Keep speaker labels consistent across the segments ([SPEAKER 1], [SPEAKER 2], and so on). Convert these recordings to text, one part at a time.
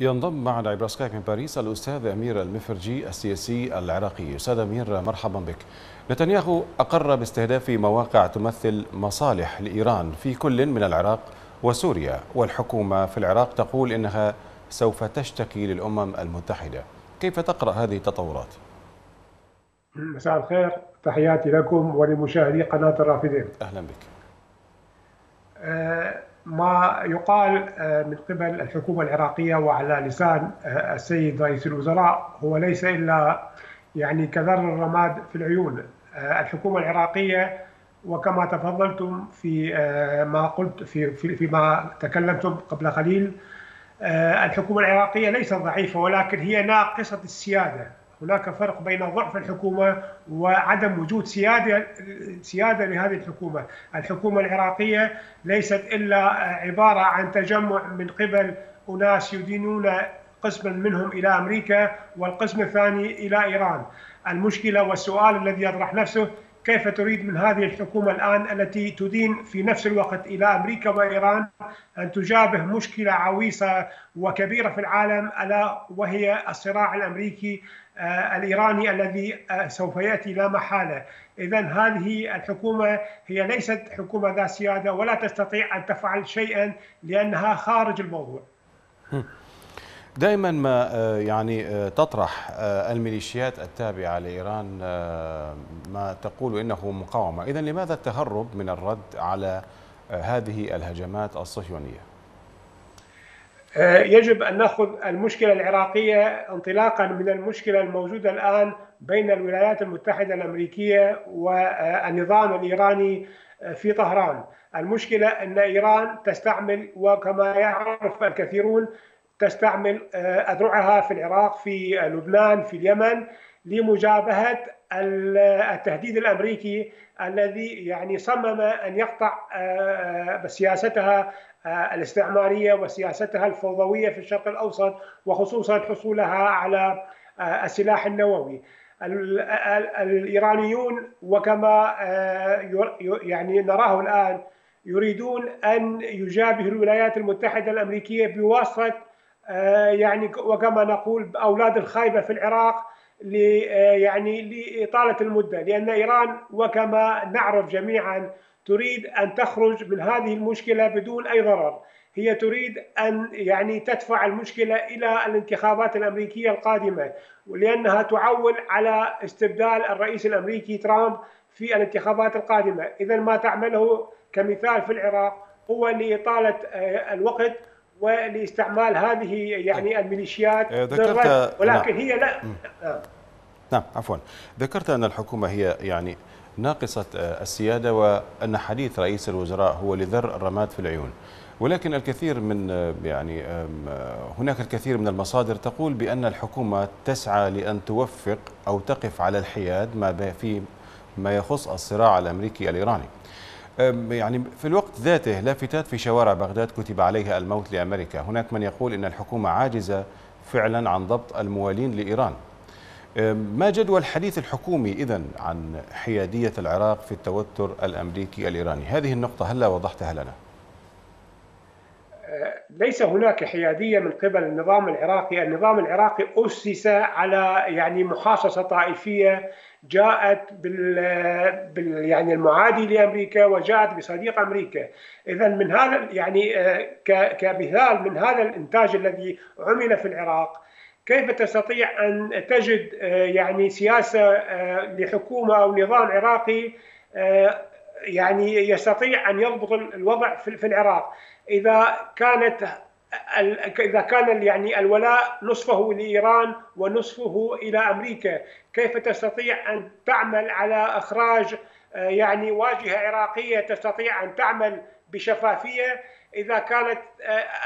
[SPEAKER 1] ينضم معنا عبر سكايب من باريس الأستاذ أمير المفرجي السياسي العراقي. أستاذ أمير مرحبا بك. نتنياهو أقر باستهداف مواقع تمثل مصالح لإيران في كل من العراق وسوريا والحكومة في العراق تقول إنها سوف تشتكي للأمم المتحدة. كيف تقرأ هذه التطورات؟
[SPEAKER 2] مساء الخير. تحياتي لكم ولمشاهدي قناة الرافدين.
[SPEAKER 1] أهلا بك.
[SPEAKER 2] أه ما يقال من قبل الحكومة العراقية وعلى لسان السيد رئيس الوزراء هو ليس إلا يعني كذر الرماد في العيون. الحكومة العراقية وكما تفضلتم في ما قلت في فيما تكلمتم قبل قليل الحكومة العراقية ليست ضعيفة ولكن هي ناقصة السيادة. هناك فرق بين ضعف الحكومة وعدم وجود سيادة سيادة لهذه الحكومة. الحكومة العراقية ليست إلا عبارة عن تجمع من قبل أناس يدينون قسما منهم إلى أمريكا والقسم الثاني إلى إيران. المشكلة والسؤال الذي يطرح نفسه كيف تريد من هذه الحكومة الآن التي تدين في نفس الوقت إلى أمريكا وإيران أن تجابه مشكلة عويصة وكبيرة في العالم ألا وهي الصراع الأمريكي الإيراني الذي سوف يأتي لا محالة. إذا هذه الحكومة هي ليست حكومة ذات سيادة ولا تستطيع أن تفعل شيئا لأنها خارج الموضوع.
[SPEAKER 1] دائما ما يعني تطرح الميليشيات التابعة لإيران ما تقول إنه مقاومة إذا لماذا التهرب من الرد على هذه الهجمات الصهيونية؟
[SPEAKER 2] يجب أن نأخذ المشكلة العراقية انطلاقا من المشكلة الموجودة الآن بين الولايات المتحدة الأمريكية والنظام الإيراني في طهران المشكلة أن إيران تستعمل وكما يعرف الكثيرون تستعمل أذرعها في العراق في لبنان في اليمن لمجابهة التهديد الأمريكي الذي يعني صمم أن يقطع سياستها الاستعمارية وسياستها الفوضوية في الشرق الأوسط وخصوصا حصولها على السلاح النووي. الإيرانيون وكما يعني نراه الآن يريدون أن يجابهوا الولايات المتحدة الأمريكية بواسطة يعني وكما نقول أولاد الخايبة في العراق يعني لإطالة المدة لأن إيران وكما نعرف جميعا تريد أن تخرج من هذه المشكلة بدون أي ضرر. هي تريد أن يعني تدفع المشكلة إلى الانتخابات الأمريكية القادمة ولانها تعول على استبدال الرئيس الأمريكي ترامب في الانتخابات القادمة. اذا ما تعمله كمثال في العراق هو لإطالة الوقت ولإستعمال هذه يعني الميليشيات
[SPEAKER 1] ذكرت
[SPEAKER 2] ولكن نعم. هي لا.
[SPEAKER 1] نعم عفوا. ذكرت أن الحكومة هي يعني ناقصة السيادة وأن حديث رئيس الوزراء هو لذر الرماد في العيون. ولكن الكثير من يعني هناك الكثير من المصادر تقول بأن الحكومة تسعى لأن توفق أو تقف على الحياد ما في ما يخص الصراع الأمريكي الإيراني. يعني في الوقت ذاته لافتات في شوارع بغداد كتب عليها الموت لأمريكا. هناك من يقول أن الحكومة عاجزة فعلا عن ضبط الموالين لإيران. ما جدوى الحديث الحكومي إذا عن حيادية العراق في التوتر الأمريكي الإيراني؟ هذه النقطة هلا وضحتها لنا؟
[SPEAKER 2] ليس هناك حيادية من قبل النظام العراقي. النظام العراقي أسس على يعني محاصصة طائفية جاءت بال, بال يعني المعادي لأمريكا وجاءت بصديق أمريكا. اذا من هذا يعني كمثال من هذا الإنتاج الذي عمل في العراق كيف تستطيع أن تجد يعني سياسة لحكومة أو نظام عراقي يعني يستطيع أن يضبط الوضع في العراق؟ إذا كانت إذا كان يعني الولاء نصفه لإيران ونصفه إلى أمريكا كيف تستطيع أن تعمل على إخراج يعني واجهة عراقية تستطيع أن تعمل بشفافية؟ إذا كانت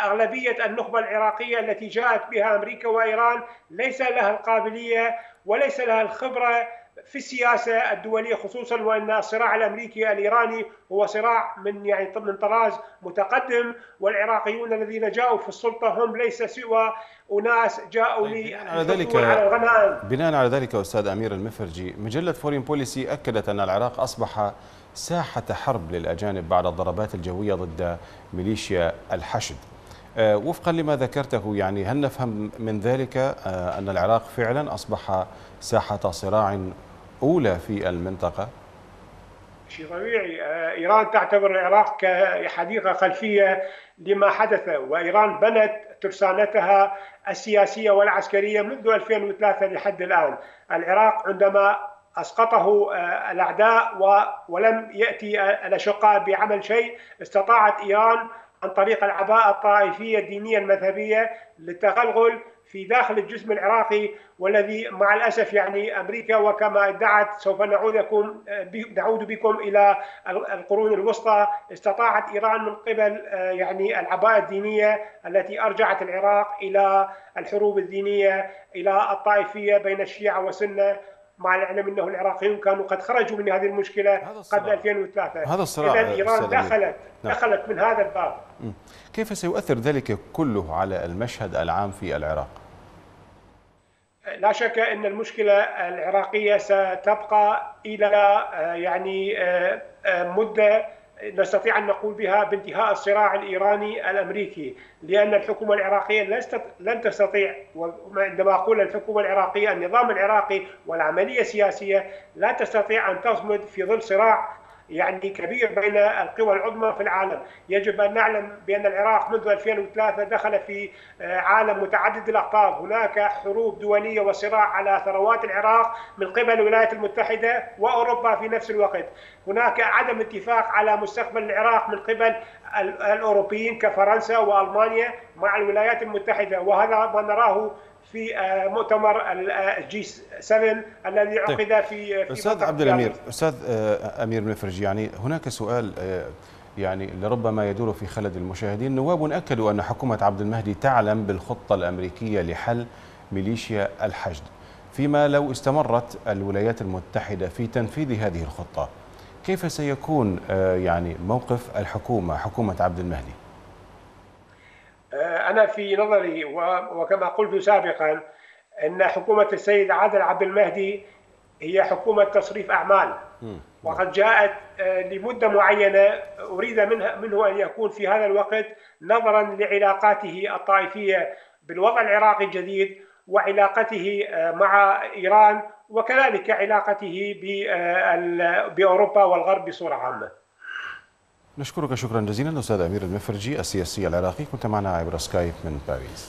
[SPEAKER 2] أغلبية النخبة العراقية التي جاءت بها أمريكا وإيران ليس لها القابلية وليس لها الخبرة في السياسة الدولية خصوصا وأن الصراع الأمريكي الإيراني هو صراع من يعني من طراز متقدم والعراقيون الذين جاءوا في السلطة هم ليس سوى أناس جاءوا
[SPEAKER 1] بناء على ذلك على الغنائم. بناء على ذلك أستاذ أمير المفرجي مجلة فورين بوليسي أكدت أن العراق أصبح ساحة حرب للأجانب بعد الضربات الجوية ضد ميليشيا الحشد. وفقا لما ذكرته يعني هل نفهم من ذلك أن العراق فعلا أصبح ساحة صراع أولى في المنطقة؟
[SPEAKER 2] شيء طبيعي إيران تعتبر العراق كحديقة خلفية لما حدث وإيران بنت ترسانتها السياسية والعسكرية منذ 2003 لحد الآن العراق عندما أسقطه الأعداء ولم يأتي الأشقاء بعمل شيء استطاعت إيران عن طريق العباءة الطائفية الدينية المذهبية للتغلغل في داخل الجسم العراقي والذي مع الأسف يعني أمريكا وكما ادعت سوف نعودكم نعود بكم إلى القرون الوسطى. استطاعت إيران من قبل يعني العباءة الدينية التي أرجعت العراق إلى الحروب الدينية إلى الطائفية بين الشيعة والسنة. مع العلم إنه العراقيون كانوا قد خرجوا من هذه المشكلة قبل 2003
[SPEAKER 1] هذا الصراع
[SPEAKER 2] اذا إيران دخلت نعم. دخلت من هذا الباب.
[SPEAKER 1] كيف سيؤثر ذلك كله على المشهد العام في العراق؟
[SPEAKER 2] لا شك إن المشكلة العراقية ستبقى إلى يعني مدة نستطيع أن نقول بها بانتهاء الصراع الإيراني الأمريكي لأن الحكومة العراقية لست لن تستطيع وعندما أقول الحكومة العراقية النظام العراقي والعملية السياسية لا تستطيع أن تصمد في ظل صراع يعني كبير بين القوى العظمى في العالم. يجب أن نعلم بأن العراق منذ 2003 دخل في عالم متعدد الأقطاب. هناك حروب دولية وصراع على ثروات العراق من قبل الولايات المتحدة وأوروبا في نفس الوقت. هناك عدم اتفاق على مستقبل العراق من قبل الأوروبيين كفرنسا وألمانيا مع الولايات المتحدة وهذا ما نراه في مؤتمر الجي 7 الذي عقد طيب. في
[SPEAKER 1] في أستاذ عبد الأمير أستاذ أمير مفرج يعني هناك سؤال يعني لربما يدور في خلد المشاهدين. نواب اكدوا أن حكومة عبد المهدي تعلم بالخطة الأمريكية لحل ميليشيا الحشد فيما لو استمرت الولايات المتحدة في تنفيذ هذه الخطة كيف سيكون يعني موقف الحكومة حكومة عبد المهدي؟
[SPEAKER 2] أنا في نظري وكما قلت سابقا أن حكومة السيد عادل عبد المهدي هي حكومة تصريف أعمال. وقد جاءت لمدة معينة أريد منه, منه أن يكون في هذا الوقت نظرا لعلاقاته الطائفية بالوضع العراقي الجديد وعلاقته مع إيران وكذلك علاقته بأوروبا والغرب بصورة عامة.
[SPEAKER 1] نشكرك شكرا جزيلا أستاذ أمير المفرجي السياسي العراقي كنت معنا عبر سكايب من باريس.